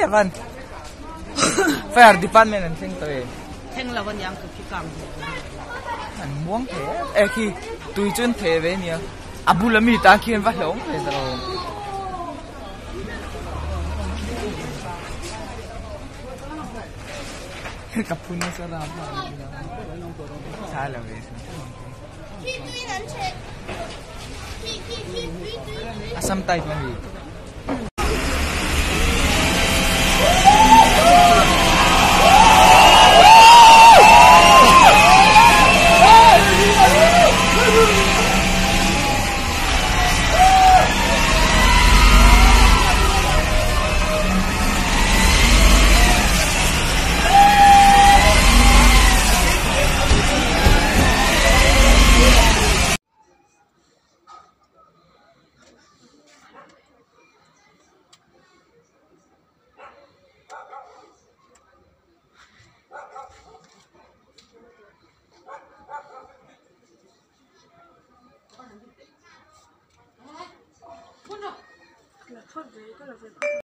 ya kan fair di pan menen sing tuh eh. teng lawan yang kekikang kan buang ke eh. eh ki tu ijun teve nia ya. abu lami tak kien apa long pe tro Kapunya sara apa salah wes asam type lagi Là thốt.